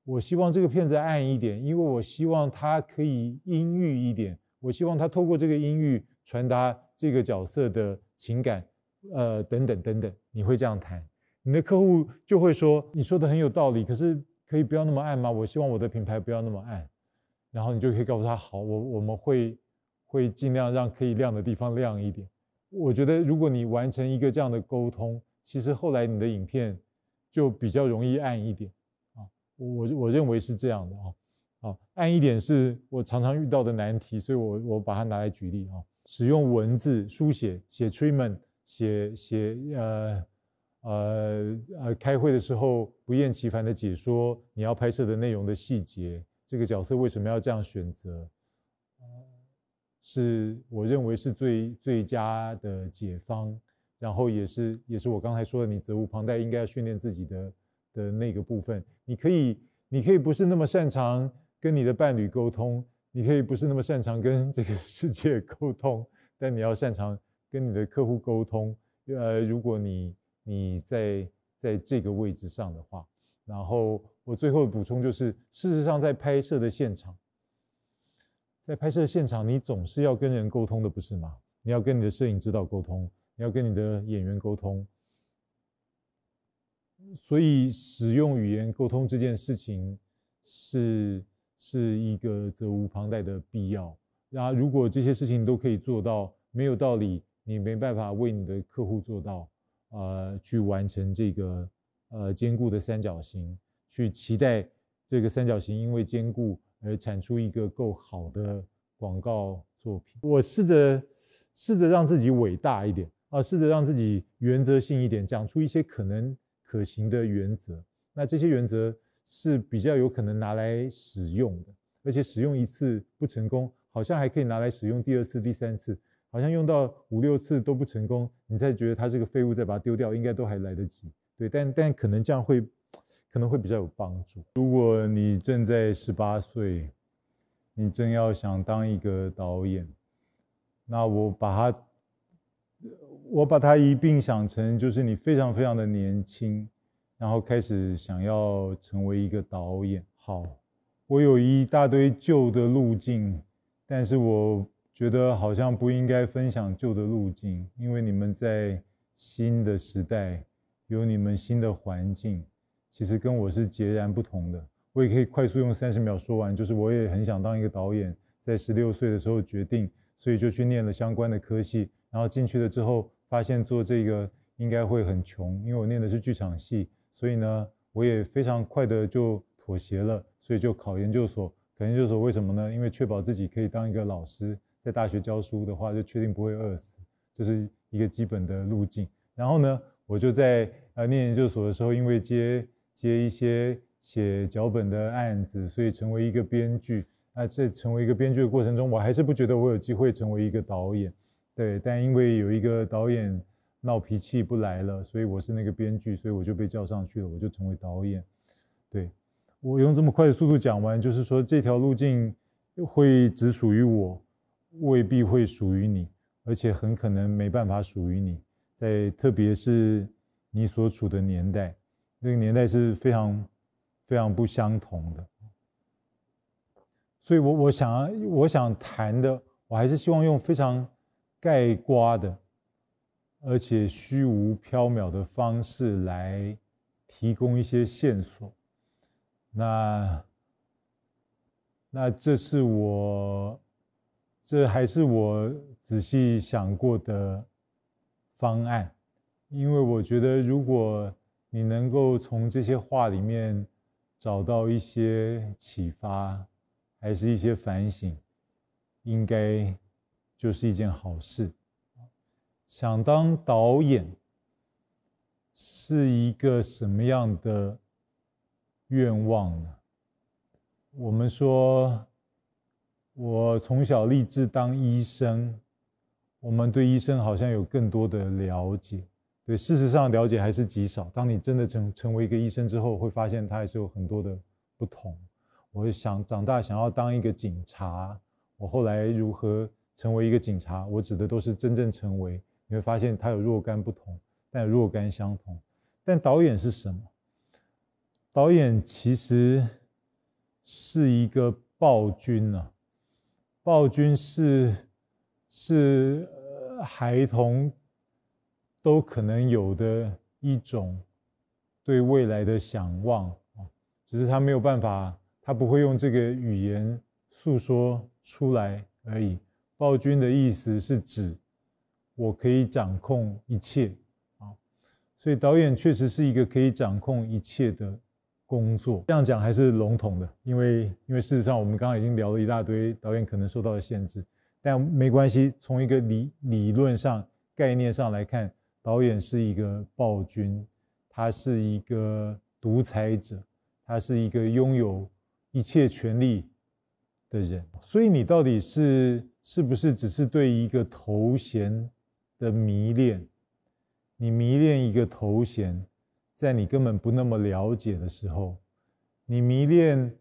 我希望这个片子暗一点，因为我希望它可以阴郁一点，我希望它透过这个阴郁传达这个角色的情感。呃，等等等等，你会这样谈，你的客户就会说，你说的很有道理，可是可以不要那么暗吗？我希望我的品牌不要那么暗，然后你就可以告诉他，好，我我们会会尽量让可以亮的地方亮一点。我觉得如果你完成一个这样的沟通，其实后来你的影片就比较容易暗一点啊。我我认为是这样的啊，啊，暗一点是我常常遇到的难题，所以我我把它拿来举例啊，使用文字书写写 treatment。写写呃呃呃，开会的时候不厌其烦的解说你要拍摄的内容的细节，这个角色为什么要这样选择？是我认为是最最佳的解方，然后也是也是我刚才说的，你责无旁贷应该要训练自己的的那个部分。你可以你可以不是那么擅长跟你的伴侣沟通，你可以不是那么擅长跟这个 [LAUGHS] 世界沟通，但你要擅长跟你的客户沟通。呃，如果你你在在这个位置上的话，然后我最后补充就是，事实上在拍摄的现场，在拍摄现场，你总是要跟人沟通的，不是吗？你要跟你的摄影指导沟通，你要跟你的演员沟通，所以使用语言沟通这件事情是是一个责无旁贷的必要。然后，如果这些事情都可以做到，没有道理。你没办法为你的客户做到，呃，去完成这个呃坚固的三角形，去期待这个三角形因为坚固而产出一个够好的广告作品。我试着试着让自己伟大一点啊，试着让自己原则性一点，讲出一些可能可行的原则。那这些原则是比较有可能拿来使用的，而且使用一次不成功，好像还可以拿来使用第二次、第三次。好像用到五六次都不成功，你再觉得它是个废物，再把它丢掉，应该都还来得及。对，但但可能这样会，可能会比较有帮助。如果你正在十八岁，你正要想当一个导演，那我把它，我把它一并想成就是你非常非常的年轻，然后开始想要成为一个导演。好，我有一大堆旧的路径，但是我。觉得好像不应该分享旧的路径，因为你们在新的时代有你们新的环境，其实跟我是截然不同的。我也可以快速用三十秒说完，就是我也很想当一个导演，在十六岁的时候决定，所以就去念了相关的科系，然后进去了之后发现做这个应该会很穷，因为我念的是剧场系，所以呢我也非常快的就妥协了，所以就考研究所。考研究所为什么呢？因为确保自己可以当一个老师。在大学教书的话，就确定不会饿死，这是一个基本的路径。然后呢，我就在呃念研究所的时候，因为接接一些写脚本的案子，所以成为一个编剧。那在成为一个编剧的过程中，我还是不觉得我有机会成为一个导演。对，但因为有一个导演闹脾气不来了，所以我是那个编剧，所以我就被叫上去了，我就成为导演。对我用这么快的速度讲完，就是说这条路径会只属于我。未必会属于你，而且很可能没办法属于你。在特别是你所处的年代，那个年代是非常非常不相同的。所以，我我想我想谈的，我还是希望用非常概括的，而且虚无缥缈的方式来提供一些线索。那那这是我。这还是我仔细想过的方案，因为我觉得，如果你能够从这些话里面找到一些启发，还是一些反省，应该就是一件好事。想当导演是一个什么样的愿望呢？我们说。我从小立志当医生，我们对医生好像有更多的了解，对事实上了解还是极少。当你真的成成为一个医生之后，会发现他还是有很多的不同。我想长大想要当一个警察，我后来如何成为一个警察？我指的都是真正成为。你会发现他有若干不同，但若干相同。但导演是什么？导演其实是一个暴君啊。暴君是是孩童都可能有的一种对未来的想望啊，只是他没有办法，他不会用这个语言诉说出来而已。暴君的意思是指我可以掌控一切啊，所以导演确实是一个可以掌控一切的。工作这样讲还是笼统的，因为因为事实上我们刚刚已经聊了一大堆导演可能受到的限制，但没关系。从一个理理论上、概念上来看，导演是一个暴君，他是一个独裁者，他是一个拥有一切权利的人。所以你到底是是不是只是对一个头衔的迷恋？你迷恋一个头衔？在你根本不那么了解的时候，你迷恋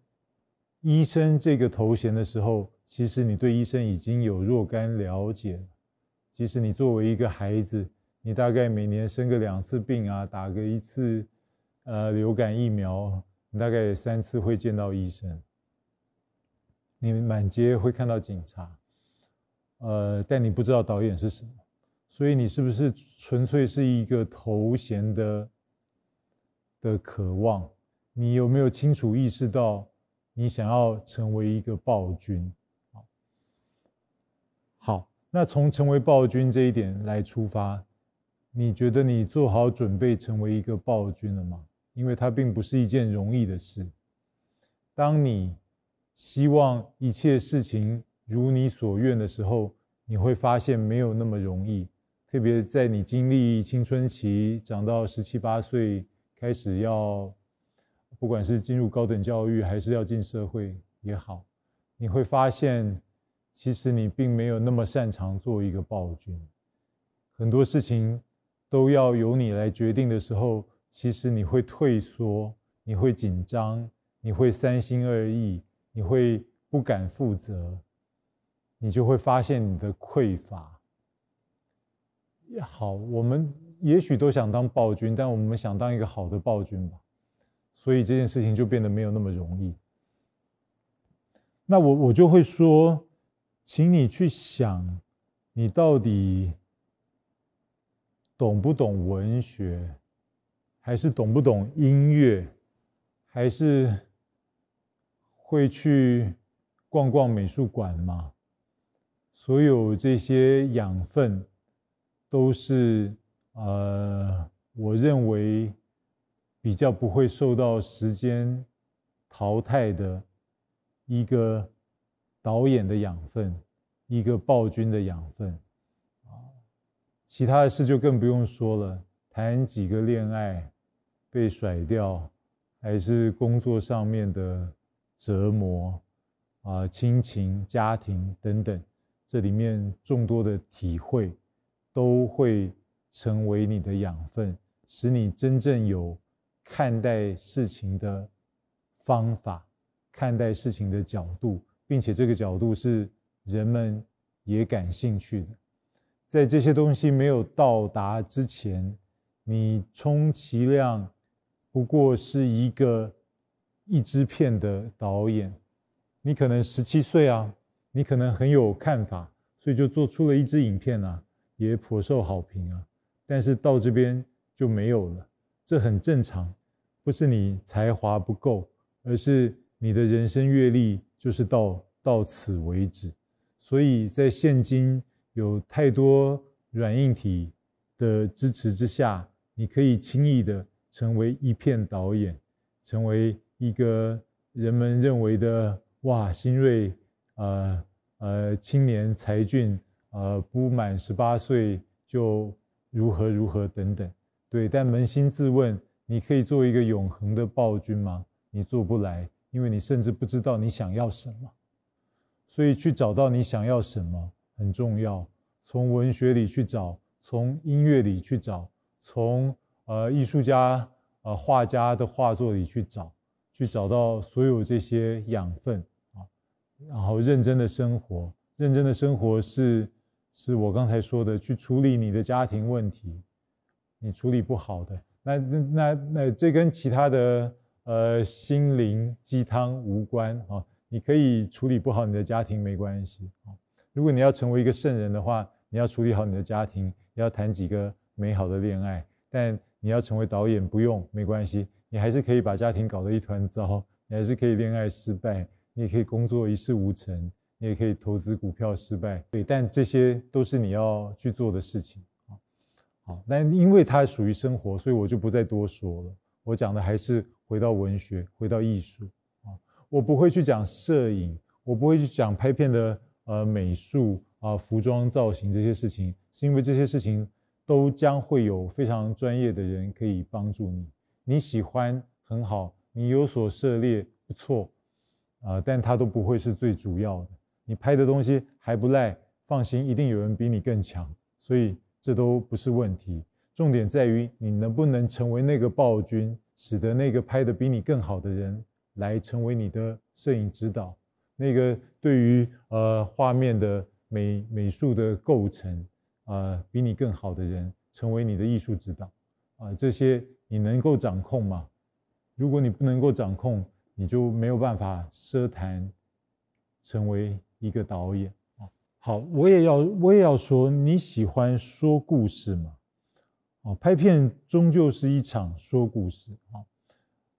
医生这个头衔的时候，其实你对医生已经有若干了解了。即使你作为一个孩子，你大概每年生个两次病啊，打个一次呃流感疫苗，你大概三次会见到医生。你满街会看到警察，呃，但你不知道导演是什么，所以你是不是纯粹是一个头衔的的渴望？你有没有清楚意识到你想要成为一个暴君？好，好，那从成为暴君这一点来出发，你觉得你做好准备成为一个暴君了吗？因为它并不是一件容易的事。当你希望一切事情如你所愿的时候，你会发现没有那么容易。特别在你经历青春期，长到十七八岁，开始要，不管是进入高等教育，还是要进社会也好，你会发现，其实你并没有那么擅长做一个暴君。很多事情都要由你来决定的时候，其实你会退缩，你会紧张，你会三心二意。你会不敢负责，你就会发现你的匮乏。也好，我们也许都想当暴君，但我们想当一个好的暴君吧，所以这件事情就变得没有那么容易。那我我就会说，请你去想，你到底懂不懂文学，还是懂不懂音乐，还是？会去逛逛美术馆吗？所有这些养分都是呃，我认为比较不会受到时间淘汰的一个导演的养分，一个暴君的养分。其他的事就更不用说了，谈几个恋爱被甩掉，还是工作上面的。折磨啊，亲情、家庭等等，这里面众多的体会，都会成为你的养分，使你真正有看待事情的方法，看待事情的角度，并且这个角度是人们也感兴趣的。在这些东西没有到达之前，你充其量不过是一个。一支片的导演，你可能十七岁啊，你可能很有看法，所以就做出了一支影片啊，也颇受好评啊。但是到这边就没有了，这很正常，不是你才华不够，而是你的人生阅历就是到到此为止。所以在现今有太多软硬体的支持之下，你可以轻易的成为一片导演，成为。一个人们认为的哇，新锐，呃呃，青年才俊，呃，不满十八岁就如何如何等等，对。但扪心自问，你可以做一个永恒的暴君吗？你做不来，因为你甚至不知道你想要什么。所以去找到你想要什么很重要。从文学里去找，从音乐里去找，从呃艺术家、呃画家的画作里去找。去找到所有这些养分啊，然后认真的生活，认真的生活是是我刚才说的，去处理你的家庭问题，你处理不好的，那那那这跟其他的呃心灵鸡汤无关啊，你可以处理不好你的家庭没关系啊，如果你要成为一个圣人的话，你要处理好你的家庭，要谈几个美好的恋爱，但你要成为导演不用没关系。你还是可以把家庭搞得一团糟，你还是可以恋爱失败，你也可以工作一事无成，你也可以投资股票失败。对，但这些都是你要去做的事情啊。好，那因为它属于生活，所以我就不再多说了。我讲的还是回到文学，回到艺术啊。我不会去讲摄影，我不会去讲拍片的呃美术啊、服装造型这些事情，是因为这些事情都将会有非常专业的人可以帮助你。你喜欢很好，你有所涉猎不错，啊，但它都不会是最主要的。你拍的东西还不赖，放心，一定有人比你更强，所以这都不是问题。重点在于你能不能成为那个暴君，使得那个拍的比你更好的人来成为你的摄影指导，那个对于呃画面的美美术的构成啊比你更好的人，成为你的艺术指导啊，这些你能够掌控吗？如果你不能够掌控，你就没有办法奢谈成为一个导演啊。好，我也要我也要说，你喜欢说故事吗？哦，拍片终究是一场说故事啊。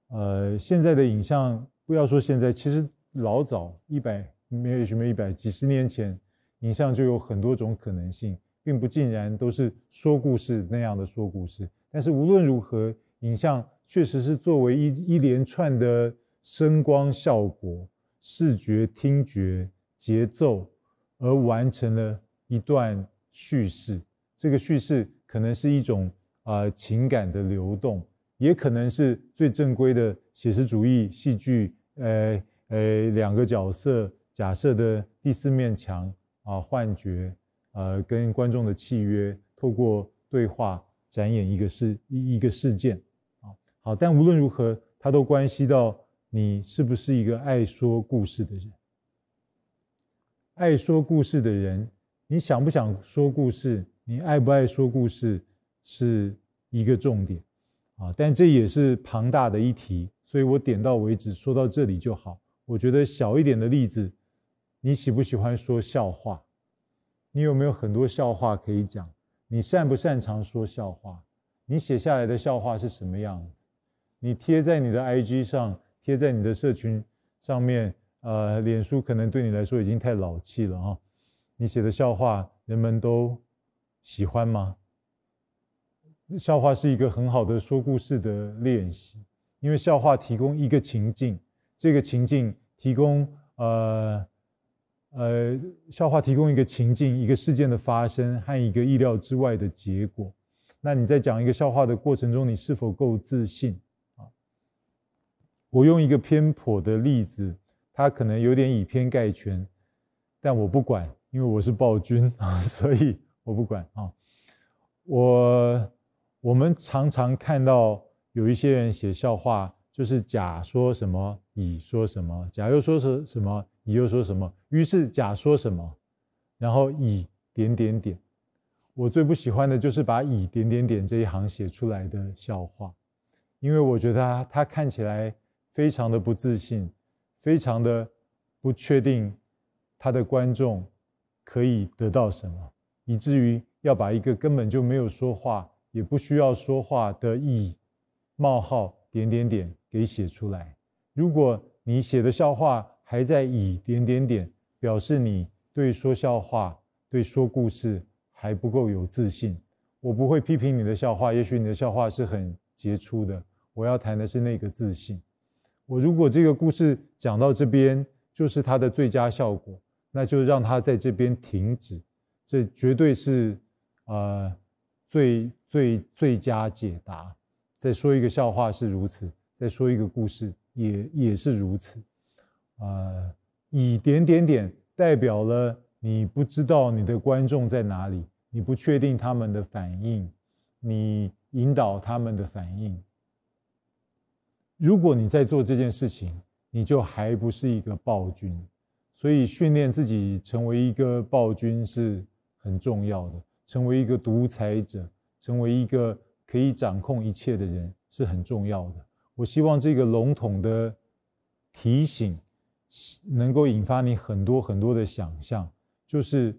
呃，现在的影像，不要说现在，其实老早一百没有什么一百几十年前，影像就有很多种可能性，并不尽然都是说故事那样的说故事。但是无论如何，影像确实是作为一一连串的声光效果、视觉、听觉、节奏而完成了一段叙事。这个叙事。可能是一种啊情感的流动，也可能是最正规的写实主义戏剧，呃呃两个角色假设的第四面墙啊幻觉，呃跟观众的契约，透过对话展演一个事一一个事件啊好，但无论如何，它都关系到你是不是一个爱说故事的人，爱说故事的人，你想不想说故事？你爱不爱说故事是一个重点啊，但这也是庞大的一题，所以我点到为止，说到这里就好。我觉得小一点的例子，你喜不喜欢说笑话？你有没有很多笑话可以讲？你擅不擅长说笑话？你写下来的笑话是什么样子？你贴在你的 IG 上，贴在你的社群上面，呃，脸书可能对你来说已经太老气了啊。你写的笑话，人们都。喜欢吗？笑话是一个很好的说故事的练习，因为笑话提供一个情境，这个情境提供呃呃，笑话提供一个情境，一个事件的发生和一个意料之外的结果。那你在讲一个笑话的过程中，你是否够自信啊？我用一个偏颇的例子，它可能有点以偏概全，但我不管，因为我是暴君啊，[LAUGHS] 所以。我不管啊，我我们常常看到有一些人写笑话，就是甲说什么，乙说什么，甲又说什什么，乙又说什么，于是甲说什么，然后乙点点点。我最不喜欢的就是把乙点点点这一行写出来的笑话，因为我觉得他他看起来非常的不自信，非常的不确定他的观众可以得到什么。以至于要把一个根本就没有说话，也不需要说话的乙冒号点点点给写出来。如果你写的笑话还在以点点点，表示你对说笑话、对说故事还不够有自信。我不会批评你的笑话，也许你的笑话是很杰出的。我要谈的是那个自信。我如果这个故事讲到这边就是它的最佳效果，那就让它在这边停止。这绝对是，呃，最最最佳解答。再说一个笑话是如此，再说一个故事也也是如此。呃，以点点点代表了你不知道你的观众在哪里，你不确定他们的反应，你引导他们的反应。如果你在做这件事情，你就还不是一个暴君。所以训练自己成为一个暴君是。很重要的，成为一个独裁者，成为一个可以掌控一切的人是很重要的。我希望这个笼统的提醒能够引发你很多很多的想象，就是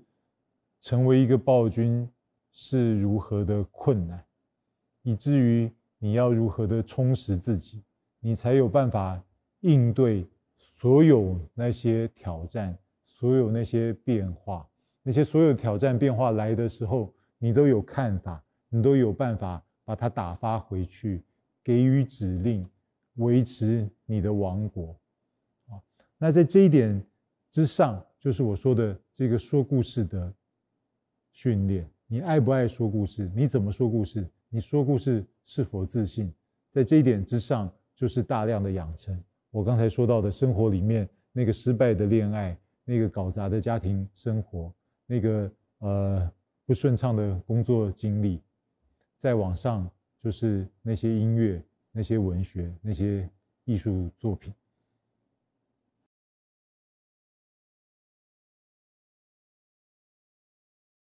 成为一个暴君是如何的困难，以至于你要如何的充实自己，你才有办法应对所有那些挑战，所有那些变化。那些所有挑战变化来的时候，你都有看法，你都有办法把它打发回去，给予指令，维持你的王国。啊，那在这一点之上，就是我说的这个说故事的训练。你爱不爱说故事？你怎么说故事？你说故事是否自信？在这一点之上，就是大量的养成。我刚才说到的生活里面那个失败的恋爱，那个搞砸的家庭生活。那个呃不顺畅的工作经历，在网上就是那些音乐、那些文学、那些艺术作品。